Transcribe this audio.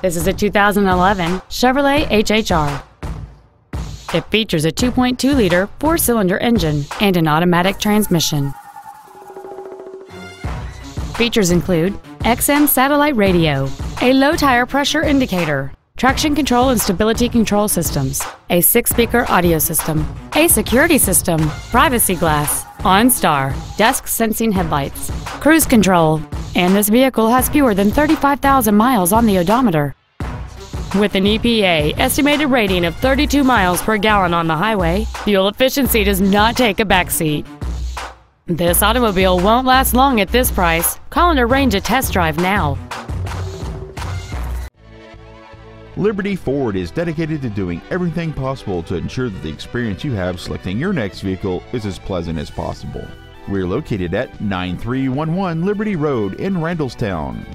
This is a 2011 Chevrolet HHR. It features a 2.2-liter four-cylinder engine and an automatic transmission. Features include XM satellite radio, a low tire pressure indicator, traction control and stability control systems, a six-speaker audio system, a security system, privacy glass, OnStar, dusk sensing headlights, cruise control, and this vehicle has fewer than 35,000 miles on the odometer. With an EPA estimated rating of 32 miles per gallon on the highway, fuel efficiency does not take a backseat. This automobile won't last long at this price. Call and arrange a test drive now. Liberty Ford is dedicated to doing everything possible to ensure that the experience you have selecting your next vehicle is as pleasant as possible. We're located at 9311 Liberty Road in Randallstown.